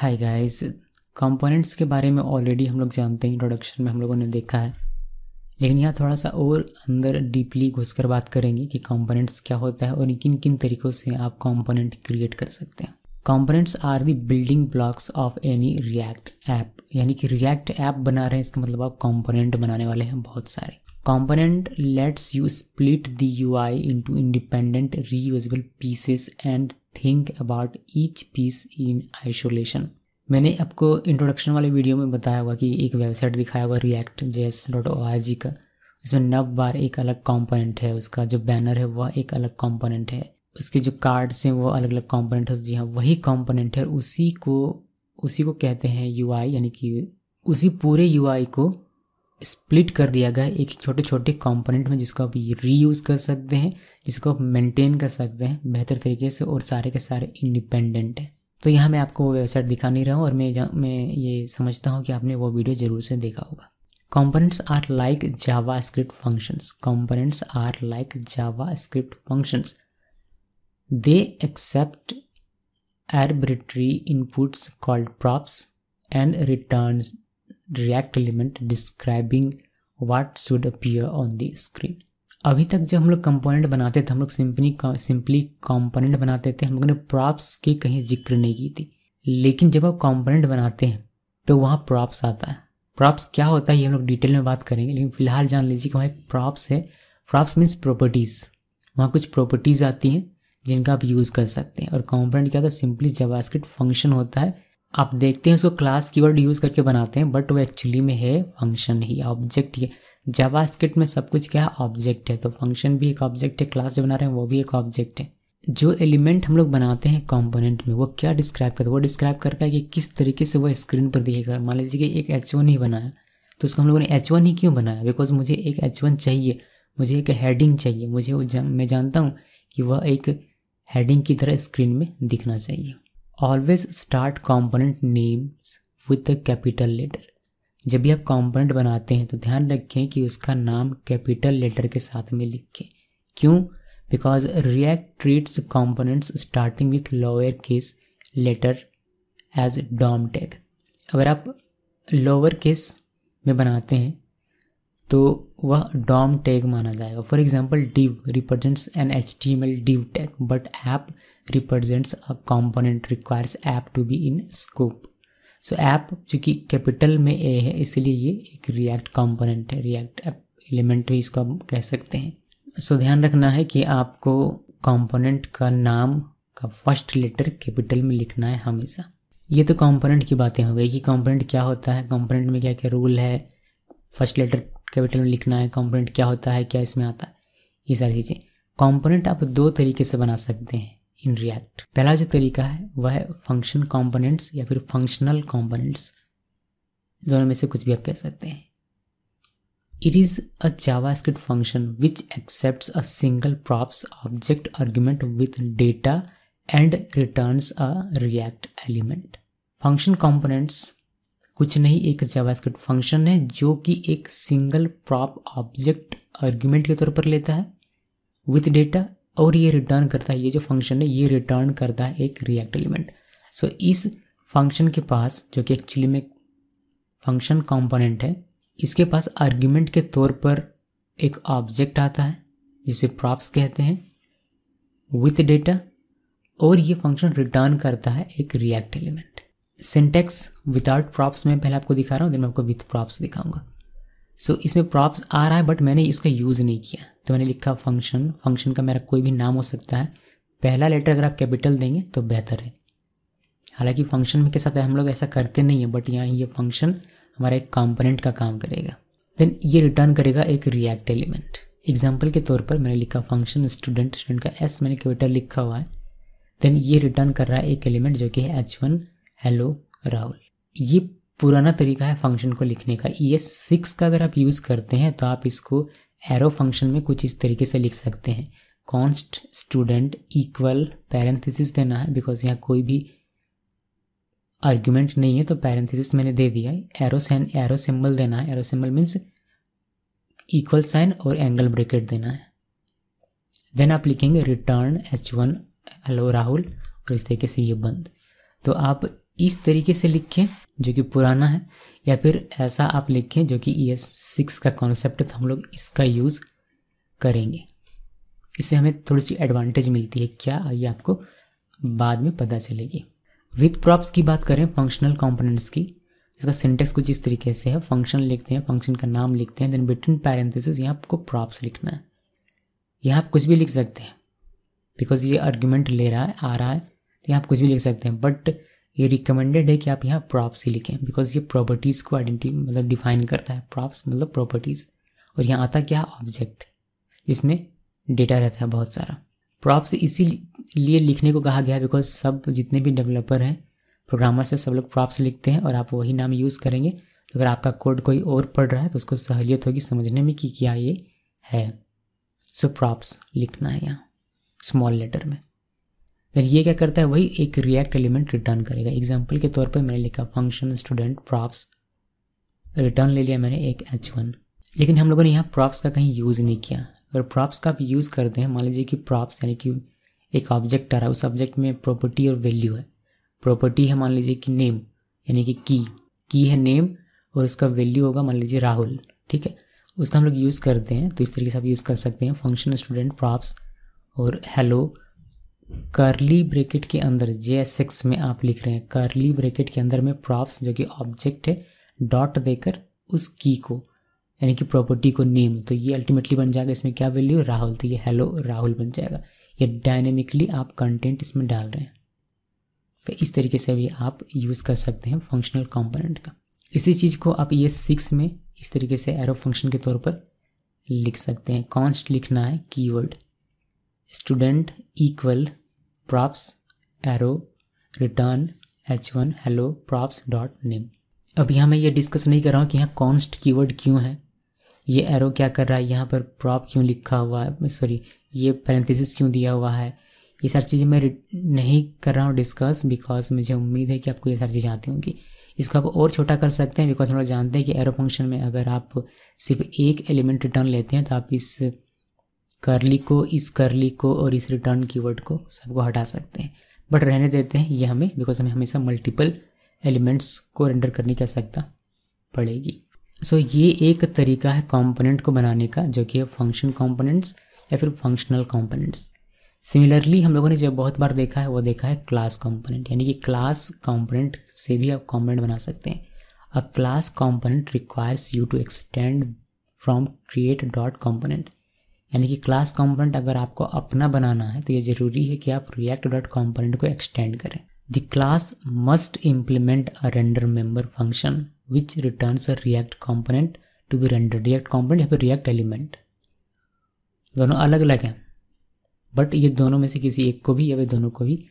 Hi guys components के बारे में ऑलरेडी हम लोग जानते हैं इंट्रोडक्शन में हम लोगों ने देखा है। लेकिन यहाँ थोड़ा सा और अंदर डीपली घुसकर बात करेंगे कि कंपोनेंट्स क्या होता है और किन किन तरीक़ों से आप कंपोनेंट क्रिएट कर सकते हैं। Components are the building blocks of any React app यानी कि रिएक्ट ऐप बना रहे हैं, इसका मतलब आप कंपोनेंट बनाने वाले हैं बहुत सारे। Component lets you split the UI into independent, reusable pieces and think about each piece in isolation मैंने आपको इंट्रोडक्शन वाले वीडियो में बताया हुआ कि एक वेबसाइट दिखाया हुआ React JS dot O R G का। इसमें नव बार एक अलग कंपोनेंट है, उसका जो बैनर है वह एक अलग कंपोनेंट है। उसके जो कार्ड्स हैं वो अलग अलग कंपोनेंट है। जी हाँ वही कंपोनेंट है। उसी को उसी को कहते हैं UI यानी कि उसी पूरे UI को स्प्लिट कर दिया गया एक छोटे छोटे कंपोनेंट में, जिसको आप रीयूज़ कर सकते हैं, जिसको आप मेंटेन कर सकते हैं बेहतर तरीके से और सारे के सारे इंडिपेंडेंट हैं। तो यहाँ मैं आपको वो वेबसाइट दिखा नहीं रहा हूँ और मैं मैं ये समझता हूँ कि आपने वो वीडियो ज़रूर से देखा होगा। Components are like JavaScript functions components are like JavaScript functions they accept arbitrary inputs called props and returns. React element describing what should appear on the screen. अभी तक जब हम लोग कंपोनेंट बनाते थे, हम लोग सिंपली सिंपली कंपोनेंट बनाते थे, हम लोगों ने प्रॉप्स की कहीं ज़िक्र नहीं की थी। लेकिन जब आप कंपोनेंट बनाते हैं तो वहाँ प्रॉप्स आता है। प्रॉप्स क्या होता है, ये हम लोग डिटेल में बात करेंगे, लेकिन फ़िलहाल जान लीजिए कि वहाँ एक प्रॉप्स है। प्रॉप्स मीन्स प्रॉपर्टीज़ वहाँ कुछ प्रॉपर्टीज़ आती हैं, जिनका आप यूज़ कर सकते हैं। और कंपोनेंट क्या होता है सिंपली जावास्क्रिप्ट फ़ंक्शन होता है आप देखते हैं उसको क्लास कीवर्ड यूज़ करके बनाते हैं बट वो एक्चुअली में है फ़ंक्शन ही ऑब्जेक्ट ही जावास्क्रिप्ट में सब कुछ क्या है? ऑब्जेक्ट है। तो फ़ंक्शन भी एक ऑब्जेक्ट है क्लास जो बना रहे हैं वो भी एक ऑब्जेक्ट है। जो एलिमेंट हम लोग बनाते हैं कंपोनेंट में वो क्या डिस्क्राइब करता है? वो डिस्क्राइब करता है कि किस तरीके से वो स्क्रीन पर दिखेगा। मान लीजिए कि एक एच वन ही बनाया तो उसको हम लोगों ने एच वन ही क्यों बनाया? बिकॉज़ मुझे एक एच वन चाहिए मुझे एक हेडिंग चाहिए मुझे जा, मैं जानता हूँ कि वह एक हेडिंग की तरह स्क्रीन में दिखना चाहिए। Always start component names with the capital letter जब भी आप कॉम्पोनेंट बनाते हैं तो ध्यान रखें कि उसका नाम कैपिटल लेटर के साथ में लिखें। क्यों? Because React treats components starting with lower case letter as DOM tag अगर आप लोअर केस में बनाते हैं तो वह डॉम टैग माना जाएगा। For example div represents an H T M L div tag but app represents a component requires app to be in scope so app चूँकि कैपिटल में ए है इसलिए ये एक रिएक्ट कॉम्पोनेंट है। रिएक्ट ऐप एलिमेंट भी इसको आप कह सकते हैं। सो so, ध्यान रखना है कि आपको कंपोनेंट का नाम का फ़र्स्ट लेटर कैपिटल में लिखना है हमेशा। ये तो कंपोनेंट की बातें हो गई कि कंपोनेंट क्या होता है कंपोनेंट में क्या क्या रूल है फ़र्स्ट लेटर कैपिटल में लिखना है कंपोनेंट क्या होता है क्या इसमें आता है ये सारी चीज़ें। कंपोनेंट आप दो तरीके से बना सकते हैं। इन रिएक्ट पहला जो तरीका है, वह है फ़ंक्शन कंपोनेंट्स या फिर फंक्शनल कंपोनेंट्स दोनों में से कुछ भी आप कह सकते हैं। It is a JavaScript function which accept a single props object argument with data and returns a React element function components कुछ नहीं, एक जावास्क्रिप्ट फ़ंक्शन है जो कि एक सिंगल प्रॉप ऑब्जेक्ट आर्ग्यूमेंट के तौर पर लेता है। विथ डेटा और ये रिटर्न करता है, ये जो फ़ंक्शन है, ये रिटर्न करता है एक रिएक्ट एलिमेंट सो इस फ़ंक्शन के पास, जो कि एक्चुअली में फ़ंक्शन कंपोनेंट है, इसके पास आर्ग्यूमेंट के तौर पर एक ऑब्जेक्ट आता है, जिसे प्रॉप्स कहते हैं विथ डेटा और ये फ़ंक्शन रिटर्न करता है एक React element syntax without props में पहले आपको दिखा रहा हूँ दिन मैं आपको विथ प्रॉप्स दिखाऊँगा. सो so, इसमें प्रॉप्स आ रहा है बट मैंने इसका यूज़ नहीं किया। तो मैंने लिखा फ़ंक्शन फ़ंक्शन का मेरा कोई भी नाम हो सकता है। पहला लेटर अगर आप कैपिटल देंगे तो बेहतर है। हालाँकि फ़ंक्शन में के साथ हम लोग ऐसा करते नहीं है बट यहाँ ये फ़ंक्शन हमारा एक कंपोनेंट का काम करेगा। देन ये रिटर्न करेगा एक रिएक्ट एलिमेंट एग्ज़ाम्पल के तौर पर मैंने लिखा फ़ंक्शन स्टूडेंट स्टूडेंट का एस मैंने कैपिटल लिखा हुआ है। देन ये रिटर्न कर रहा है एक एलिमेंट जो कि है एच वन हेलो राहुल ये पुराना तरीका है फ़ंक्शन को लिखने का। ई एस सिक्स का अगर आप यूज़ करते हैं तो आप इसको एरो फ़ंक्शन में कुछ इस तरीके से लिख सकते हैं। कॉन्स्ट स्टूडेंट इक्वल पैरेंथिस देना है बिकॉज़ यहाँ कोई भी आर्ग्यूमेंट नहीं है तो पैरेंथिस मैंने दे दिया एरो सैन एरो सिंबल देना है। Arrow symbol means equal sign और एंगल ब्रेकेट देना है। देन आप लिखेंगे return H one hello Rahul, और इस तरीके से ये बंद। तो आप इस तरीके से लिखें। जो कि पुराना है, या फिर ऐसा आप लिखें जो कि ई एस सिक्स का कॉन्सेप्ट है तो हम लोग इसका यूज़ करेंगे। इससे हमें थोड़ी सी एडवांटेज मिलती है, क्या ये आपको बाद में पता चलेगी। विथ प्रॉप्स की बात करें फंक्शनल कंपोनेंट्स की, इसका सिंटेक्स कुछ इस तरीके से है फ़ंक्शन लिखते हैं फ़ंक्शन का नाम लिखते हैं देन बिटवीन पैरेंथेसिस यहाँ आपको प्रॉप्स लिखना है। यहाँ आप कुछ भी लिख सकते हैं बिकॉज़ ये आर्ग्यूमेंट ले रहा है, आ रहा है तो यहाँ आप कुछ भी लिख सकते हैं बट ये रिकमेंडेड है कि आप यहाँ प्रॉप्स ही लिखें बिकॉज़ ये प्रॉपर्टीज़ को आइडेंटिटी मतलब डिफाइन करता है प्रॉप्स मतलब प्रॉपर्टीज़ और यहाँ आता क्या ऑब्जेक्ट जिसमें डेटा रहता है बहुत सारा। प्रॉप्स इसी लिए लिखने को कहा गया बिकॉज़ सब जितने भी डेवलपर हैं प्रोग्रामर से सब लोग प्रॉप्स लिखते हैं और आप वही नाम यूज़ करेंगे। तो अगर आपका कोड कोई और पढ़ रहा है तो उसको सहूलियत होगी समझने में कि क्या ये है। सो so, प्रॉप्स लिखना है यहाँ स्मॉल लेटर में। देन ये क्या करता है? वही एक रिएक्ट एलिमेंट रिटर्न करेगा। एग्ज़ाम्पल के तौर पर मैंने लिखा फ़ंक्शन स्टूडेंट प्रॉप्स रिटर्न ले लिया मैंने एक एच वन लेकिन हम लोगों ने यहाँ प्रॉप्स का कहीं यूज़ नहीं किया। अगर प्रॉप्स का आप यूज़ करते हैं, मान लीजिए कि प्रॉप्स यानी कि एक ऑब्जेक्ट आ रहा है, उस ऑब्जेक्ट में प्रॉपर्टी और वैल्यू है। प्रॉपर्टी है मान लीजिए कि नेम यानी कि की की है नेम और उसका वैल्यू होगा मान लीजिए राहुल ठीक है? उसका हम लोग यूज़ करते हैं तो इस तरीके से आप यूज़ कर सकते हैं। फ़ंक्शन स्टूडेंट प्रॉप्स और हेलो करली ब्रेकेट के अंदर जे एस एक्स में आप लिख रहे हैं करली ब्रेकेट के अंदर में प्रॉप्स जो कि ऑब्जेक्ट है डॉट देकर उस की को, यानी कि प्रॉपर्टी को नेम तो ये अल्टीमेटली बन जाएगा। इसमें क्या वैल्यू राहुल। तो ये हेलो राहुल बन जाएगा। ये डायनेमिकली आप कंटेंट इसमें डाल रहे हैं। तो इस तरीके से भी आप यूज़ कर सकते हैं फंक्शनल कंपोनेंट का। इसी चीज़ को आप ये सिक्स में इस तरीके से एरो फ़ंक्शन के तौर पर लिख सकते हैं। कॉन्स्ट लिखना है keyword student equal arrow return H one hello props dot name अब यहाँ मैं ये डिस्कस नहीं कर रहा हूँ कि यहाँ कॉन्स्ट कीवर्ड क्यों है। ये एरो क्या कर रहा है? यहाँ पर प्रॉप क्यों लिखा हुआ है? सॉरी ये पैरेंथेसिस क्यों दिया हुआ है? ये सारी चीज़ें मैं नहीं कर रहा हूँ डिस्कस बिकॉज़ मुझे उम्मीद है कि आपको ये सारी चीज़ें आती होंगी। इसको आप और छोटा कर सकते हैं बिकॉज़ हम लोग जानते हैं कि एरो फ़ंक्शन में अगर आप सिर्फ़ एक एलिमेंट रिटर्न लेते हैं तो आप इस करली को इस करली को और इस रिटर्न कीवर्ड को सबको हटा सकते हैं। बट रहने देते हैं ये हमें बिकॉज़ हमें हमेशा मल्टीपल एलिमेंट्स को रेंडर करने की आवश्यकता पड़ेगी। सो so, ये एक तरीका है कंपोनेंट को बनाने का जो कि है फ़ंक्शन कंपोनेंट्स या फिर फंक्शनल कंपोनेंट्स सिमिलरली हम लोगों ने जो बहुत बार देखा है वो देखा है क्लास कंपोनेंट यानी कि क्लास कंपोनेंट से भी आप कंपोनेंट बना सकते हैं। A class component requires you to extend from create dot component यानी कि क्लास कंपोनेंट अगर आपको अपना बनाना है तो ये ज़रूरी है कि आप रिएक्ट डॉट कंपोनेंट को एक्सटेंड करें। The class must implement a render member function which return a React component to be render React component या फिर रिएक्ट एलिमेंट दोनों अलग अलग हैं बट ये दोनों में से किसी एक को भी या वे दोनों को भी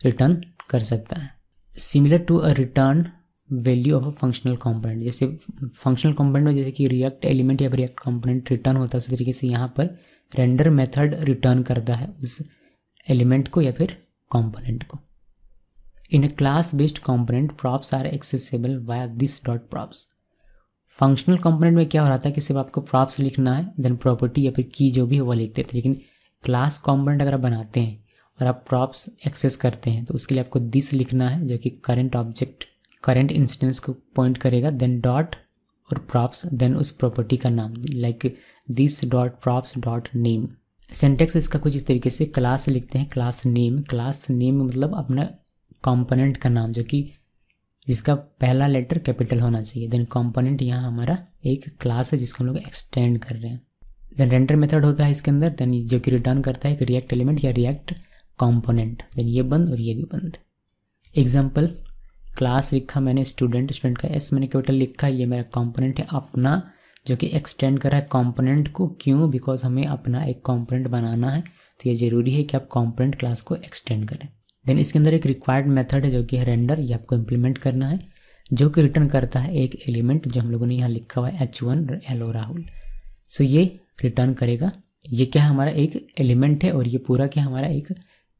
रिटर्न कर सकता है। Similar to a return value of functional component जैसे फंक्शनल कंपोनेंट में जैसे कि रिएक्ट एलिमेंट या रिएक्ट कंपोनेंट रिटर्न होता है, उसी तरीके से यहाँ पर रेंडर मेथड रिटर्न करता है उस एलिमेंट को या फिर कंपोनेंट को। In a class based component props are accessible via this dot props functional component में क्या हो रहा था कि सिर्फ़ आपको प्रॉप्स लिखना है देन प्रॉपर्टी या फिर की जो भी है वह लिखते थे। लेकिन क्लास कॉम्पोनेंट अगर आप बनाते हैं और आप प्रॉप्स एक्सेस करते हैं तो उसके लिए आपको दिस लिखना है, जो कि करेंट ऑब्जेक्ट करेंट इंस्टेंस को पॉइंट करेगा देन डॉट और प्रॉप्स देन उस प्रॉपर्टी का नाम like this dot props dot name syntax इसका कुछ इस तरीके से क्लास लिखते हैं क्लास नेम क्लास नेम मतलब अपना कंपोनेंट का नाम, जो कि जिसका पहला लेटर कैपिटल होना चाहिए। देन कंपोनेंट यहाँ हमारा एक क्लास है जिसको हम लोग एक्सटेंड कर रहे हैं। देन रेंडर मेथड होता है इसके अंदर देन जो कि रिटर्न करता है एक रिएक्ट एलिमेंट या रिएक्ट कंपोनेंट देन ये बंद और ये भी बंद। एग्ज़ाम्पल क्लास लिखा मैंने, स्टूडेंट स्टूडेंट का, एस मैंने कैपिटल लिखा, ये मेरा कंपोनेंट है अपना, जो कि एक्सटेंड कर रहा है कंपोनेंट को। क्यों? बिकॉज़ हमें अपना एक कंपोनेंट बनाना है तो ये ज़रूरी है कि आप कंपोनेंट क्लास को एक्सटेंड करें। देन इसके अंदर एक रिक्वायर्ड मेथड है, जो कि है रेंडर ये आपको इम्प्लीमेंट करना है, जो कि रिटर्न करता है एक एलिमेंट जो हम लोगों ने यहाँ लिखा हुआ है H one hello Rahul so ये रिटर्न करेगा। ये क्या हमारा एक एलिमेंट है और ये पूरा क्या हमारा एक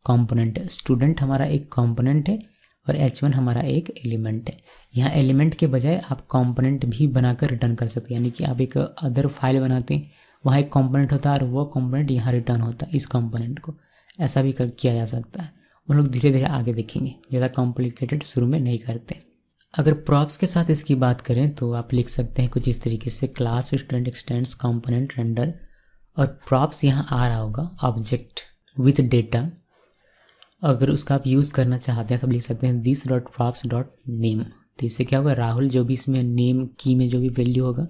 कॉम्पोनेंट है? स्टूडेंट हमारा एक कॉम्पोनेंट है और एच वन हमारा एक एलिमेंट है। यहाँ एलिमेंट के बजाय आप कंपोनेंट भी बनाकर रिटर्न कर सकते हैं। यानी कि आप एक अदर फ़ाइल बनाते हैं, वहाँ एक कंपोनेंट होता है और वो कंपोनेंट यहाँ रिटर्न होता है इस कंपोनेंट को। ऐसा भी कर, किया जा सकता है। वो लोग धीरे धीरे आगे देखेंगे, ज़्यादा कॉम्प्लिकेटेड शुरू में नहीं करते। अगर प्रॉप्स के साथ इसकी बात करें तो आप लिख सकते हैं कुछ इस तरीके से class student extends component render और प्रॉप्स यहाँ आ रहा होगा ऑब्जेक्ट विथ डेटा अगर उसका आप यूज़ करना चाहते हैं तो आप लिख सकते हैं this dot props dot name तो इससे क्या होगा, राहुल जो भी इसमें नेम की में जो भी वैल्यू होगा,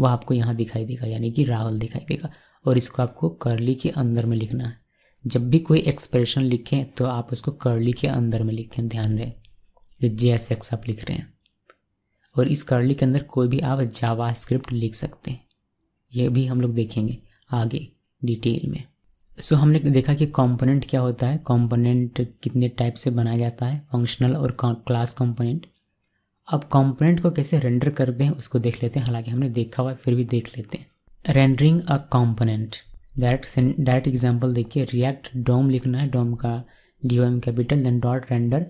वह आपको यहाँ दिखाई देगा, यानी कि राहुल दिखाई देगा। और इसको आपको करली के अंदर में लिखना है। जब भी कोई एक्सप्रेशन लिखें तो आप उसको करली के अंदर में लिखें, ध्यान रहे। जो जे एस एक्स आप लिख रहे हैं। और इस करली के अंदर कोई भी आप जावा स्क्रिप्ट लिख सकते हैं। ये भी हम लोग देखेंगे आगे डिटेल में। सो so, हमने देखा कि कंपोनेंट क्या होता है? कंपोनेंट कितने टाइप से बनाया जाता है? फंक्शनल और क्लास कंपोनेंट अब कंपोनेंट को कैसे रेंडर करते हैं उसको देख लेते हैं। हालाँकि हमने देखा हुआ है फिर भी देख लेते हैं। Rendering a component direct direct example देखिए। रिएक्ट डोम लिखना है। डोम का D M capital then dot render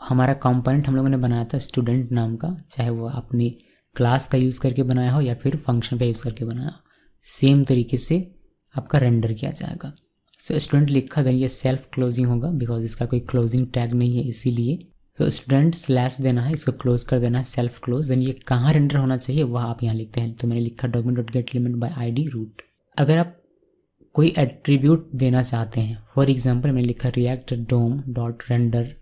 हमारा कंपोनेंट हम लोगों ने बनाया था स्टूडेंट नाम का। चाहे वो अपनी क्लास का यूज़ करके बनाया हो या फिर फ़ंक्शन का यूज़ करके बनाया हो। सेम तरीके से आपका रेंडर किया जाएगा। सो स्टूडेंट लिखा देन ये सेल्फ क्लोजिंग होगा बिकॉज़ इसका कोई क्लोजिंग टैग नहीं है, इसीलिए। तो स्टूडेंट स्लैश देना है, इसको क्लोज कर देना है सेल्फ क्लोज देन ये कहाँ रेंडर होना चाहिए, वह आप यहाँ लिखते हैं। तो मैंने लिखा document dot get element by I D root अगर आप कोई एट्रीब्यूट देना चाहते हैं फॉर एग्ज़ाम्पल मैंने लिखा React DOM dot render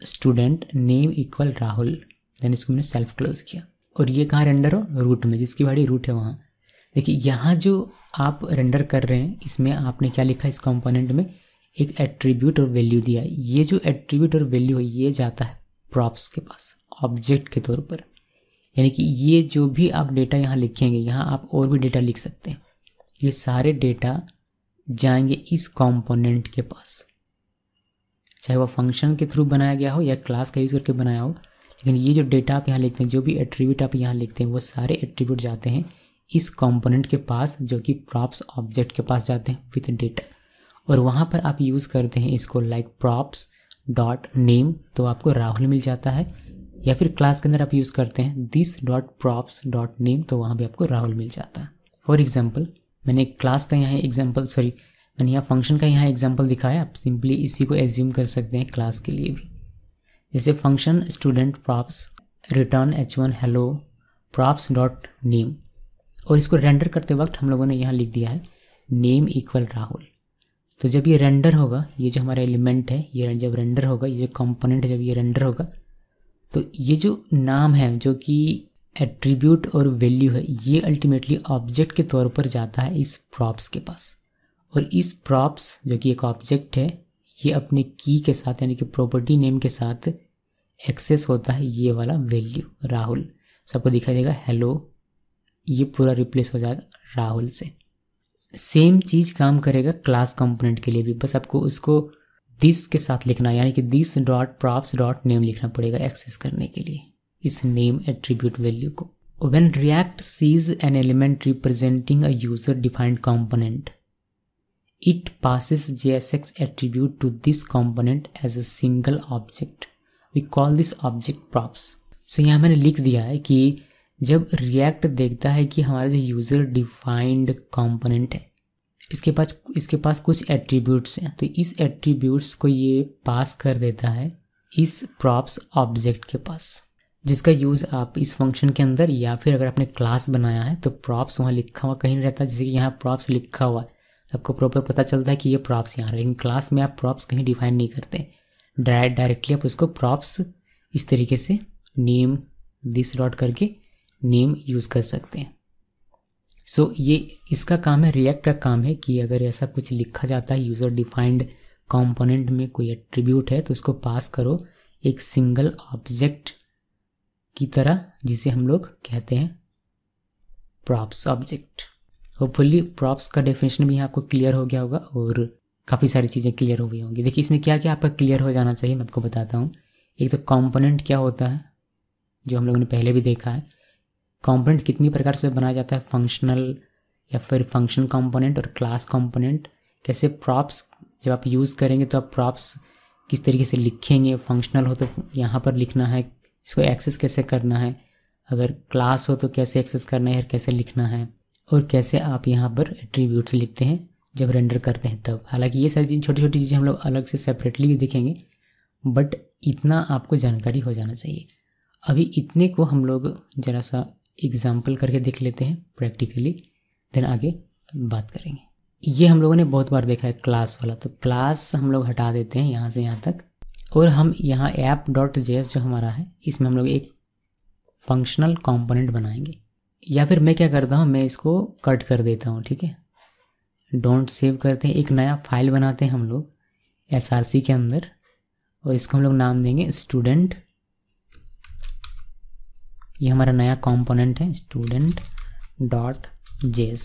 student name equal Rahul then इसको मैंने सेल्फ क्लोज किया। और ये कहाँ रेंडर हो? रूट में, जिसकी बड़ी रूट है वहाँ। देखिए, यहाँ जो आप रेंडर कर रहे हैं, इसमें आपने क्या लिखा इस कंपोनेंट में? एक एट्रीब्यूट और वैल्यू दिया है। ये जो एट्रीब्यूट और वैल्यू है, ये जाता है प्रॉप्स के पास ऑब्जेक्ट के तौर पर। यानी कि ये जो भी आप डेटा यहाँ लिखेंगे, यहाँ आप और भी डेटा लिख सकते हैं। ये सारे डेटा जाएँगे इस कंपोनेंट के पास। चाहे वह फ़ंक्शन के थ्रू बनाया गया हो या क्लास का यूज़ करके बनाया हो, लेकिन ये जो डेटा आप यहाँ लिखते हैं, जो भी एट्रीब्यूट आप यहाँ लिखते हैं, वो सारे एट्रीब्यूट जाते हैं। इस कंपोनेंट के पास जो कि प्रॉप्स ऑब्जेक्ट के पास जाते हैं विथ डेटा और वहाँ पर आप यूज़ करते हैं इसको लाइक प्रॉप्स डॉट नेम तो आपको राहुल मिल जाता है। या फिर क्लास के अंदर आप यूज़ करते हैं this dot props dot name तो वहाँ भी आपको राहुल मिल जाता है। फॉर एग्ज़ाम्पल मैंने क्लास का यहाँ एग्ज़ाम्पल सॉरी मैंने यहाँ फ़ंक्शन का यहाँ एग्ज़ाम्पल दिखाया। आप सिंपली इसी को एज्यूम कर सकते हैं क्लास के लिए भी। जैसे function student props return H one hello props dot name और इसको रेंडर करते वक्त हम लोगों ने यहाँ लिख दिया है नेम इक्वल राहुल तो जब ये रेंडर होगा, ये जो हमारा एलिमेंट है, ये जब रेंडर होगा, ये जो कंपोनेंट जब ये रेंडर होगा तो ये जो नाम है, जो कि एट्रीब्यूट और वैल्यू है, ये अल्टीमेटली ऑब्जेक्ट के तौर पर जाता है इस प्रॉप्स के पास. और इस प्रॉप्स जो कि एक ऑब्जेक्ट है, ये अपने की के साथ, यानी कि प्रॉपर्टी नेम के साथ एक्सेस होता है ये वाला वैल्यू राहुल सबको दिखाई देगा हेलो ये पूरा रिप्लेस हो जाएगा राहुल से। सेम चीज़ काम करेगा क्लास कंपोनेंट के लिए भी। बस आपको उसको दिस के साथ लिखना यानी कि this dot props dot name लिखना पड़ेगा एक्सेस करने के लिए, इस नेम एट्रीब्यूट वैल्यू को। When React sees an element representing a defined component it passes J S X attribute to this component as a single object we call this object props so यहाँ मैंने लिख दिया है कि जब react देखता है कि हमारा जो यूज़र डिफाइंड कंपोनेंट है, इसके पास इसके पास कुछ एट्रीब्यूट्स हैं तो इस एट्रीब्यूट्स को ये पास कर देता है इस प्रॉप्स ऑब्जेक्ट के पास, जिसका यूज़ आप इस फ़ंक्शन के अंदर या फिर अगर आपने क्लास बनाया है तो प्रॉप्स वहाँ लिखा हुआ कहीं रहता है, जैसे कि यहाँ प्रॉप्स लिखा हुआ है। आपको प्रॉपर पता चलता है कि ये प्रॉप्स यहाँ लेकिन क्लास में आप प्रॉप्स कहीं डिफाइन नहीं करते। डायरेक्ट डायरेक्टली आप उसको प्रॉप्स इस तरीके से नेम दिस डॉट करके नेम यूज़ कर सकते हैं। सो so, ये इसका काम है रिएक्ट का काम है कि अगर ऐसा कुछ लिखा जाता है यूज़र डिफाइंड कंपोनेंट में कोई एट्रीब्यूट है तो उसको पास करो एक सिंगल ऑब्जेक्ट की तरह जिसे हम लोग कहते हैं प्रॉप्स ऑब्जेक्ट होपफुली प्रॉप्स का डेफिनेशन भी आपको क्लियर हो गया होगा और काफ़ी सारी चीज़ें क्लियर हो गई होंगी। देखिए इसमें क्या क्या आपका क्लियर हो जाना चाहिए मैं आपको बताता हूँ। एक तो कंपोनेंट क्या होता है जो हम लोगों ने पहले भी देखा है कंपोनेंट कितनी प्रकार से बनाया जाता है? फंक्शनल या फिर फ़ंक्शन कंपोनेंट और क्लास कंपोनेंट कैसे प्रॉप्स जब आप यूज़ करेंगे तो आप प्रॉप्स किस तरीके से लिखेंगे? फंक्शनल हो तो यहाँ पर लिखना है। इसको एक्सेस कैसे करना है? अगर क्लास हो तो कैसे एक्सेस करना है? और कैसे लिखना है? और कैसे आप यहाँ पर एट्रीब्यूट्स लिखते हैं? जब रेंडर करते हैं तब। हालाँकि ये सारी चीज़ छोटी छोटी चीज़ें हम लोग अलग से सेपरेटली भी देखेंगे बट इतना आपको जानकारी हो जाना चाहिए। अभी इतने को हम लोग ज़रा सा एग्ज़ाम्पल करके देख लेते हैं प्रैक्टिकली देन आगे बात करेंगे। ये हम लोगों ने बहुत बार देखा है क्लास वाला तो क्लास हम लोग हटा देते हैं यहाँ से यहाँ तक। और हम यहाँ ऐप डॉट जेएस जो हमारा है, इसमें हम लोग एक फंक्शनल कंपोनेंट बनाएँगे। या फिर मैं क्या करता हूँ, मैं इसको कट कर देता हूँ, ठीक है? डोंट सेव करते हैं, एक नया फ़ाइल बनाते हैं हम लोग एसआरसी के अंदर। और इसको हम लोग नाम देंगे स्टूडेंट ये हमारा नया कंपोनेंट है स्टूडेंट डॉट जेस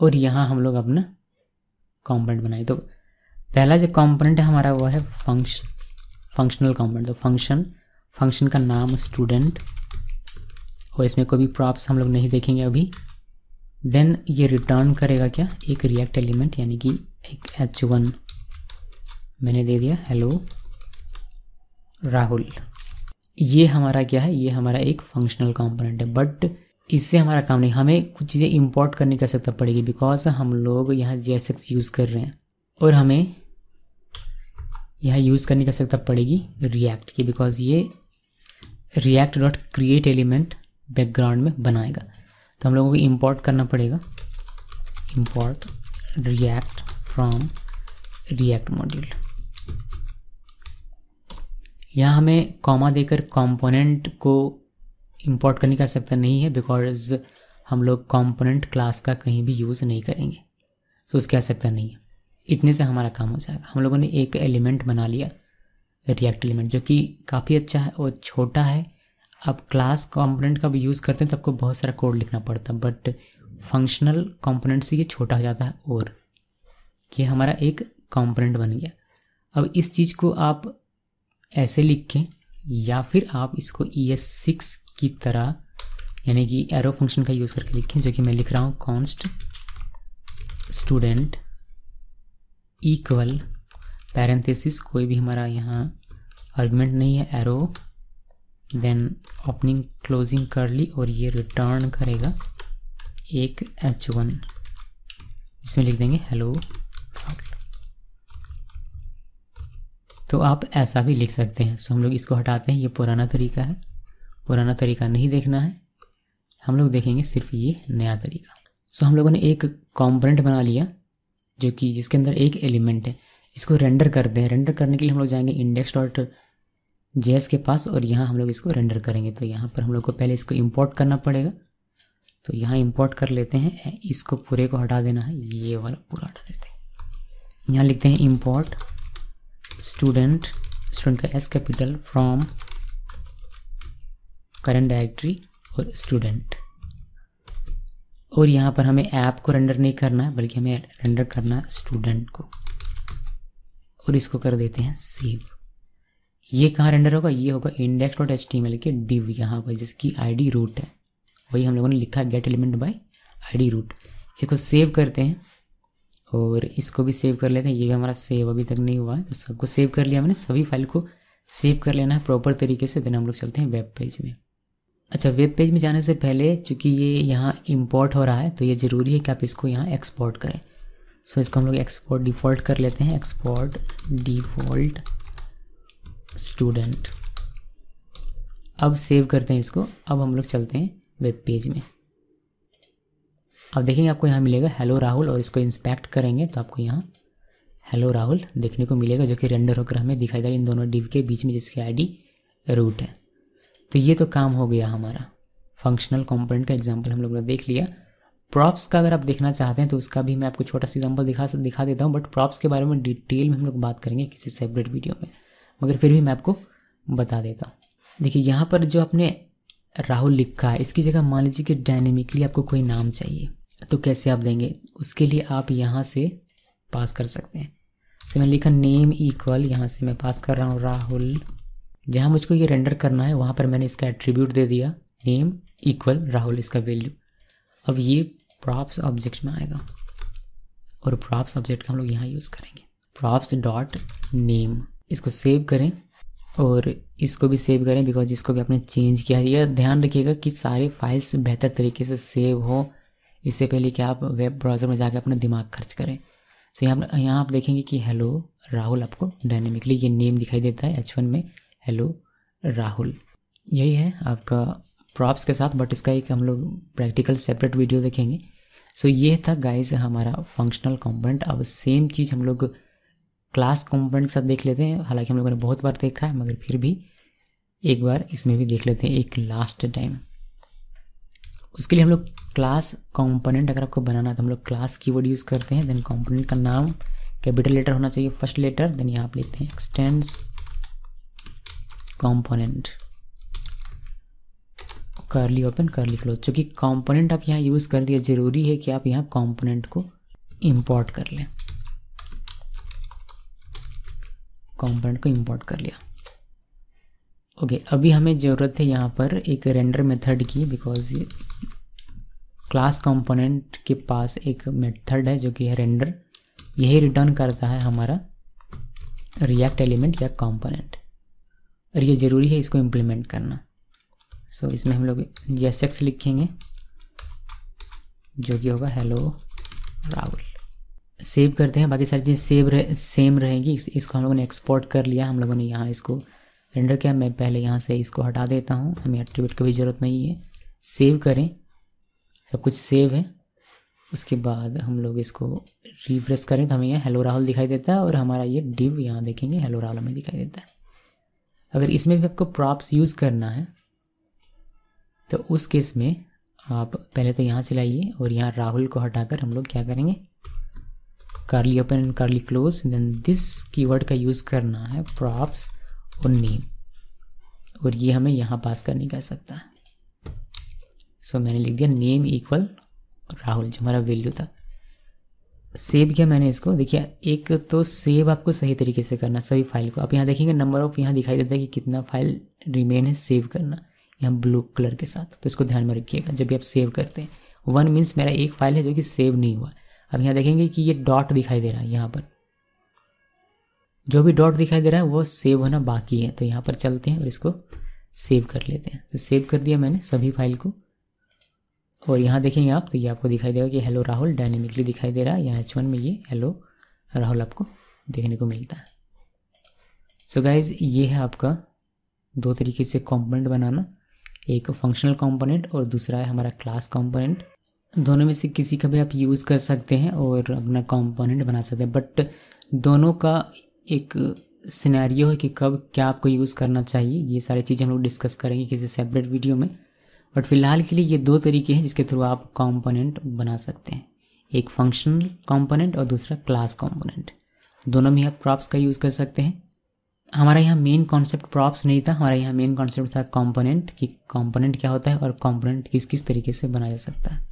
और यहाँ हम लोग अपना कंपोनेंट बनाए। तो पहला जो कंपोनेंट है हमारा वो है फ़ंक्शन फंक्शनल कंपोनेंट तो फ़ंक्शन फ़ंक्शन का नाम स्टूडेंट और इसमें कोई भी प्रॉप्स हम लोग नहीं देखेंगे अभी। देन ये रिटर्न करेगा क्या? एक रिएक्ट एलिमेंट यानी कि एक एच वन मैंने दे दिया हेलो राहुल। ये हमारा क्या है? ये हमारा एक फंक्शनल कंपोनेंट है। बट इससे हमारा काम नहीं, हमें कुछ चीज़ें इंपोर्ट करने की आवश्यकता पड़ेगी बिकॉज़ हम लोग यहाँ जेएसएक्स यूज़ कर रहे हैं। और हमें यहाँ यूज़ करने की आवश्यकता पड़ेगी रिएक्ट की बिकॉज़ ये React dot create element background में बनाएगा। तो हम लोगों को इम्पोर्ट करना पड़ेगा। Import React from React module यहाँ हमें कॉमा देकर कंपोनेंट को इंपोर्ट करने की आवश्यकता नहीं है बिकॉज़ हम लोग कंपोनेंट क्लास का कहीं भी यूज़ नहीं करेंगे। तो उसकी आवश्यकता नहीं है। इतने से हमारा काम हो जाएगा। हम लोगों ने एक एलिमेंट बना लिया रिएक्ट एलिमेंट जो कि काफ़ी अच्छा है और छोटा है। अब क्लास कंपोनेंट का भी यूज़ करते हैं तो आपको बहुत सारा कोड लिखना पड़ता है बट फंक्शनल कंपोनेंट से ये छोटा हो जाता है और ये हमारा एक कंपोनेंट बन गया। अब इस चीज़ को आप ऐसे लिखें या फिर आप इसको ई एस सिक्स की तरह, यानी कि एरो फ़ंक्शन का यूज़ करके लिखें, जो कि मैं लिख रहा हूँ कॉन्स्ट स्टूडेंट इक्वल पैरेंथेसिस कोई भी हमारा यहाँ आर्गुमेंट नहीं है एरो देन ओपनिंग क्लोजिंग कर ली और ये रिटर्न करेगा, एक एच वन इसमें लिख देंगे हेलो तो आप ऐसा भी लिख सकते हैं। सो हम लोग इसको हटाते हैं। ये पुराना तरीका है। पुराना तरीका नहीं देखना है। हम लोग देखेंगे सिर्फ़ ये नया तरीका। सो हम लोगों ने एक कॉम्पोनेंट बना लिया, जो कि जिसके अंदर एक एलिमेंट है। इसको रेंडर करते हैं। रेंडर करने के लिए हम लोग जाएँगे इंडेक्स डॉट जेएस के पास और यहाँ हम लोग इसको रेंडर करेंगे। तो यहाँ पर हम लोग को पहले इसको इम्पोर्ट करना पड़ेगा। तो यहाँ इम्पोर्ट कर लेते हैं। इसको पूरे को हटा देना है। ये वाला पूरा हटा देते हैं। यहाँ लिखते हैं इंपोर्ट स्टूडेंट स्टूडेंट का S capital from current directory और स्टूडेंट और यहाँ पर हमें ऐप को रेंडर नहीं करना है बल्कि हमें रेंडर करना है स्टूडेंट को। और इसको कर देते हैं सेव ये कहाँ रेंडर होगा? ये होगा इंडेक्स डॉट एच टी के डिव यहाँ पर, जिसकी आईडी रूट है। वही हम लोगों ने लिखा get element by ID root इसको सेव करते हैं। और इसको भी सेव कर लेते हैं। ये भी हमारा सेव अभी तक नहीं हुआ है तो सबको सेव कर लिया मैंने सभी फ़ाइल को सेव कर लेना है प्रॉपर तरीके से। देन हम लोग चलते हैं वेब पेज में। अच्छा वेब पेज में जाने से पहले, चूँकि ये यहाँ इम्पोर्ट हो रहा है तो ये ज़रूरी है कि आप इसको यहाँ एक्सपोर्ट करें। सो इसको हम लोग एक्सपोर्ट डिफ़ॉल्ट कर लेते हैं। एक्सपोर्ट डिफ़ॉल्ट स्टूडेंट अब सेव करते हैं इसको। अब हम लोग चलते हैं वेब पेज में। अब देखेंगे आपको यहाँ मिलेगा हेलो राहुल और इसको इंस्पेक्ट करेंगे तो आपको यहाँ हेलो राहुल देखने को मिलेगा जो कि रेंडर होकर हमें दिखाई दे रहा है इन दोनों डिव के बीच में जिसकी आईडी रूट है। तो ये तो काम हो गया हमारा। फंक्शनल कंपोनेंट का एग्जांपल हम लोग ने देख लिया। प्रॉप्स का अगर आप देखना चाहते हैं तो उसका भी मैं आपको छोटा सा एग्ज़ाम्पल दिखा दिखा देता हूँ बट प्रॉप्स के बारे में डिटेल में हम लोग बात करेंगे किसी सेपरेट वीडियो में। मगर फिर भी मैं आपको बता देता हूँ। देखिए, यहाँ पर जो आपने राहुल लिखा है, इसकी जगह मान लीजिए कि डायनेमिकली आपको कोई नाम चाहिए। तो कैसे आप देंगे? उसके लिए आप यहाँ से पास कर सकते हैं। तो मैंने लिखा नेम इक्वल यहाँ से मैं पास कर रहा हूँ राहुल। जहाँ मुझको ये रेंडर करना है, वहाँ पर मैंने इसका एट्रीब्यूट दे दिया। नेम इक्वल राहुल इसका वैल्यू अब ये प्रॉप्स ऑब्जेक्ट में आएगा। और प्रॉप्स ऑब्जेक्ट का हम लोग यहाँ यूज़ करेंगे। प्रॉप्स डॉट नेम इसको सेव करें। और इसको भी सेव करें बिकॉज़ इसको भी आपने चेंज किया। है ध्यान रखिएगा कि सारे फाइल्स बेहतर तरीके से सेव हो। इससे पहले कि आप वेब ब्राउज़र में जाकर अपना दिमाग खर्च करें। सो यहाँ यहाँ आप देखेंगे कि हेलो राहुल आपको डायनेमिकली ये नेम दिखाई देता है एच में हेलो राहुल। यही है आपका प्रॉप्स के साथ बट इसका एक हम लोग प्रैक्टिकल सेपरेट वीडियो देखेंगे। सो so, ये था गाइस हमारा फंक्शनल कंपोनेंट अब सेम चीज़ हम लोग क्लास कंपोनेंट के साथ देख लेते हैं। हालाँकि हम लोगों ने बहुत बार देखा है मगर फिर भी एक बार इसमें भी देख लेते हैं एक लास्ट टाइम उसके लिए हम लोग क्लास कंपोनेंट अगर आपको बनाना तो हम लोग क्लास कीवर्ड यूज़ करते हैं देन कंपोनेंट का नाम कैपिटल लेटर होना चाहिए फ़र्स्ट लेटर देन यहाँ आप लिखते हैं extends component curly open curly close चूँकि कंपोनेंट आप यहाँ यूज़ कर दिया, ज़रूरी है कि आप यहाँ कॉम्पोनेंट को इंपोर्ट कर लें। कॉम्पोनेंट को इम्पोर्ट कर लिया। ओके okay, अभी हमें ज़रूरत है यहाँ पर एक रेंडर मेथड की बिकॉज़ क्लास कंपोनेंट के पास एक मेथड है जो कि है रेंडर यही रिटर्न करता है हमारा रिएक्ट एलिमेंट या कंपोनेंट और ये ज़रूरी है इसको इम्प्लीमेंट करना. सो so, इसमें हम लोग जेस लिखेंगे जो कि होगा हेलो राहुल. सेव करते हैं बाकी सारी चीज़ें सेव रह, सेम रहेगी. इस, इसको हम लोगों ने एक्सपोर्ट कर लिया हम लोगों ने यहाँ इसको रेंडर किया मैं पहले यहाँ से इसको हटा देता हूँ। हमें एट्रीब्यूट की भी ज़रूरत नहीं है। सेव करें। सब कुछ सेव है। उसके बाद हम लोग इसको रिफ्रेश करें तो हमें यहाँ हेलो राहुल दिखाई देता है और हमारा ये डिव यहाँ देखेंगे हेलो राहुल हमें दिखाई देता है। अगर इसमें भी आपको प्रॉप्स यूज़ करना है तो उस केस में आप पहले तो यहाँ चलाइए और यहाँ राहुल को हटाकर हम लोग क्या करेंगे? Curly open and curly close then this keyword का यूज़ करना है प्रॉप्स और नेम। और ये हमें यहाँ पास करने का सकता है। सो so, मैंने लिख दिया नेम इक्वल राहुल जो हमारा वैल्यू था। सेव किया मैंने इसको। देखिए एक तो सेव आपको सही तरीके से करना सभी फ़ाइल को। आप यहाँ देखेंगे नंबर ऑफ़ यहाँ दिखाई देता है कि कितना फ़ाइल रिमेन है सेव करना यहाँ ब्लू कलर के साथ। तो इसको ध्यान में रखिएगा जब भी आप सेव करते हैं। वन मीन्स मेरा एक फ़ाइल है जो कि सेव नहीं हुआ। अब यहाँ देखेंगे कि ये डॉट दिखाई दे रहा है यहाँ पर। जो भी डॉट दिखाई दे रहा है, वो सेव होना बाकी है। तो यहाँ पर चलते हैं और इसको सेव कर लेते हैं। तो सेव कर दिया मैंने सभी फ़ाइल को। और यहाँ देखेंगे आप तो ये आपको दिखाई देगा कि हेलो राहुल डायनेमिकली दिखाई दे रहा है। यहाँ एच में ये हेलो राहुल आपको देखने को मिलता है। सो so गाइज़ ये है आपका दो तरीके से कॉम्पोनेंट बनाना। एक फंक्शनल कंपोनेंट और दूसरा है हमारा क्लास कंपोनेंट दोनों में से किसी का भी आप यूज़ कर सकते हैं और अपना कंपोनेंट बना सकते हैं। बट दोनों का एक सिनेरियो है कि कब क्या आपको यूज़ करना चाहिए, ये सारी चीज़ें हम लोग डिस्कस करेंगे किसी सेपरेट वीडियो में। बट फ़िलहाल के लिए ये दो तरीके हैं जिसके थ्रू आप कंपोनेंट बना सकते हैं। एक फंक्शनल कंपोनेंट और दूसरा क्लास कंपोनेंट दोनों में आप प्रॉप्स का यूज़ कर सकते हैं। हमारा यहाँ मेन कॉन्सेप्ट प्रॉप्स नहीं था, हमारा यहाँ मेन कॉन्सेप्ट था कंपोनेंट कि कंपोनेंट क्या होता है और कंपोनेंट किस किस तरीके से बनाया जा सकता है।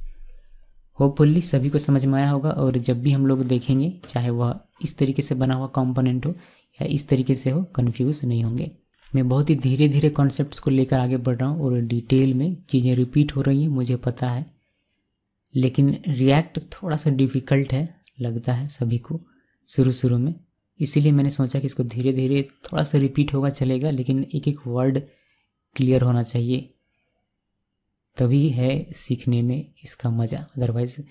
होपफुल्ली सभी को समझ में आया होगा और जब भी हम लोग देखेंगे, चाहे वह इस तरीके से बना हुआ कंपोनेंट हो या इस तरीके से हो कन्फ्यूज़ नहीं होंगे। मैं बहुत ही धीरे धीरे कॉन्सेप्ट्स को लेकर आगे बढ़ रहा हूँ और डिटेल में चीज़ें रिपीट हो रही हैं, मुझे पता है। लेकिन रिएक्ट थोड़ा सा डिफ़िकल्ट है, लगता है सभी को शुरू शुरू में। इसीलिए मैंने सोचा कि इसको धीरे धीरे थोड़ा सा रिपीट होगा, चलेगा, लेकिन एक एक वर्ड क्लियर होना चाहिए। तभी है सीखने में इसका मज़ा। अदरवाइज़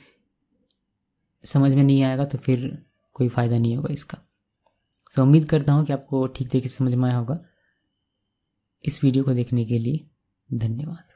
समझ में नहीं आएगा तो फिर कोई फ़ायदा नहीं होगा इसका। सो so, उम्मीद करता हूँ कि आपको ठीक तरीके से समझ में आया होगा। इस वीडियो को देखने के लिए धन्यवाद।